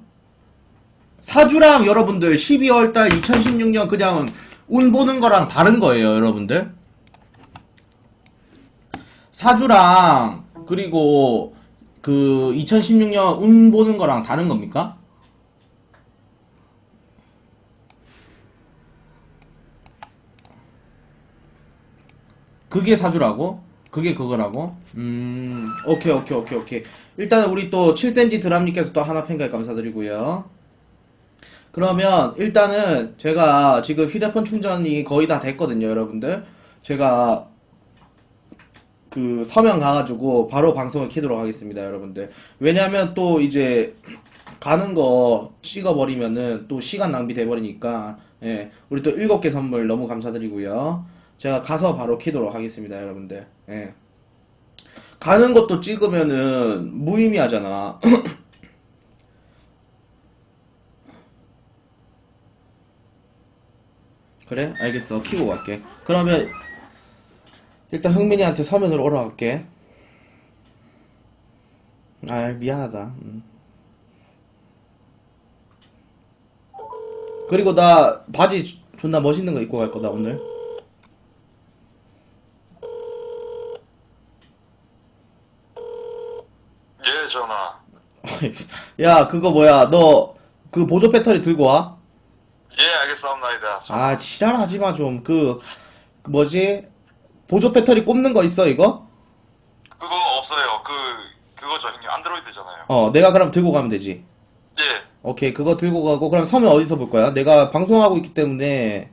[SPEAKER 1] 사주랑 여러분들 12월 달 2016년 그냥 운 보는 거랑 다른 거예요 여러분들 사주랑 그리고 그 2016년 운 보는 거랑 다른 겁니까? 그게 사주라고? 그게 그거라고? 음, 오케이, 오케이, 오케이, 오케이. 일단 우리 또 7cm 드람님께서 또 하나 팬가입 감사드리고요. 그러면 일단은 제가 지금 휴대폰 충전이 거의 다 됐거든요, 여러분들. 제가 그 서명 가가지고 바로 방송을 키도록 하겠습니다, 여러분들. 왜냐면 또 이제 가는 거 찍어버리면은 또 시간 낭비 돼 버리니까, 예. 우리 또 일곱 개 선물 너무 감사드리고요. 제가 가서 바로 키도록 하겠습니다, 여러분들. 예. 가는 것도 찍으면은 무의미하잖아. 그래? 알겠어. 키고 갈게. 그러면 일단 흥민이한테 서면으로 오러 갈게. 아, 미안하다. 음. 그리고 나 바지 존나 멋있는 거 입고 갈 거다, 오늘.
[SPEAKER 3] 예, 전화.
[SPEAKER 1] 야, 그거 뭐야. 너 그 보조 배터리 들고 와.
[SPEAKER 3] 예, 알겠습니다.
[SPEAKER 1] 아, 지랄하지 마, 좀. 그, 그 뭐지? 보조 배터리 꼽는 거 있어, 이거?
[SPEAKER 3] 그거 없어요. 그, 그거죠, 형님. 안드로이드잖아요.
[SPEAKER 1] 어, 내가 그럼 들고 가면 되지.
[SPEAKER 3] 예.
[SPEAKER 1] 오케이, 그거 들고 가고, 그럼 서면 어디서 볼 거야? 내가 방송하고 있기 때문에,
[SPEAKER 3] 네.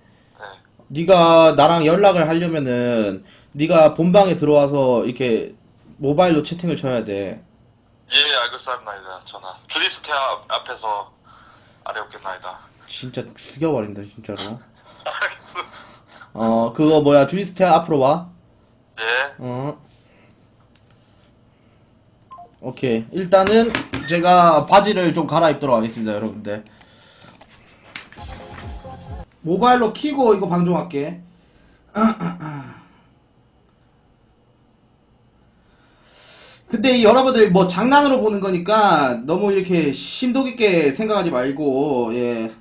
[SPEAKER 1] 네가 나랑 연락을 하려면은, 네가 본방에 들어와서 이렇게 모바일로 채팅을 쳐야 돼.
[SPEAKER 3] 예, 알겠습니다. 전화. 주디스테 앞, 앞에서 아래 없겠나이다.
[SPEAKER 1] 진짜 죽여버린다, 진짜로. 어, 그거 뭐야, 주리스테아 앞으로 와.
[SPEAKER 3] 예.
[SPEAKER 1] 어. 오케이. 일단은 제가 바지를 좀 갈아입도록 하겠습니다, 여러분들. 모바일로 키고 이거 방송할게. 근데 이 여러분들 뭐 장난으로 보는 거니까 너무 이렇게 심도 깊게 생각하지 말고 예.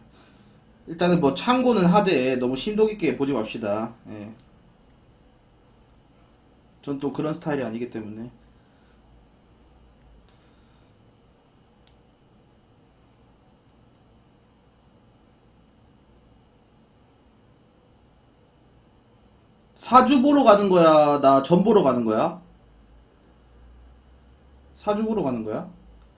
[SPEAKER 1] 일단은 뭐 참고는 하되 너무 심도 깊게 보지 맙시다. 예. 전 또 그런 스타일이 아니기 때문에. 사주 보러 가는 거야? 나 전 보러 가는 거야? 보러 가는 거야?